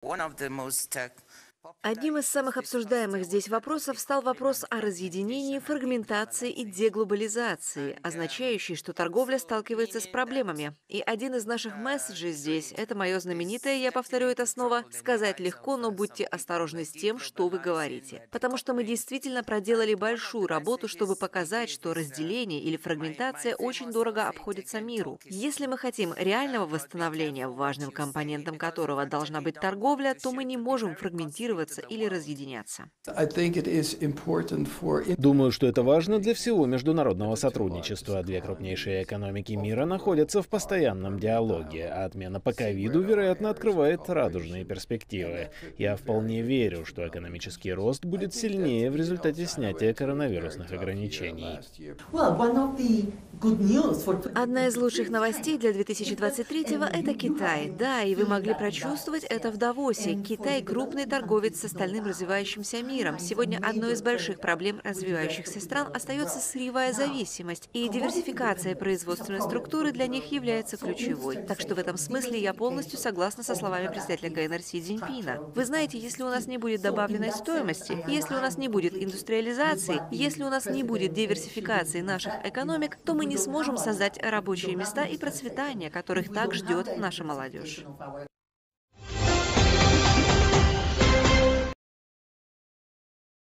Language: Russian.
one of the most uh, Одним из самых обсуждаемых здесь вопросов стал вопрос о разъединении, фрагментации и деглобализации, означающий, что торговля сталкивается с проблемами. И один из наших месседжей здесь – это мое знаменитое, я повторю это снова, сказать легко, но будьте осторожны с тем, что вы говорите. Потому что мы действительно проделали большую работу, чтобы показать, что разделение или фрагментация очень дорого обходится миру. Если мы хотим реального восстановления, важным компонентом которого должна быть торговля, то мы не можем фрагментировать ассоциироваться или разъединяться. Думаю, что это важно для всего международного сотрудничества. Две крупнейшие экономики мира находятся в постоянном диалоге, а отмена по ковиду, вероятно, открывает радужные перспективы. Я вполне верю, что экономический рост будет сильнее в результате снятия коронавирусных ограничений. Одна из лучших новостей для 2023-го – это Китай. Да, и вы могли прочувствовать это в Давосе. Китай – крупный торговец с остальным развивающимся миром. Сегодня одной из больших проблем развивающихся стран остается сырьевая зависимость, и диверсификация производственной структуры для них является ключевой. Так что в этом смысле я полностью согласна со словами председателя КНР Си Цзиньпина. Вы знаете, если у нас не будет добавленной стоимости, если у нас не будет индустриализации, если у нас не будет диверсификации наших экономик, то мы сможем создать рабочие места и процветание, которых так ждет наша молодежь.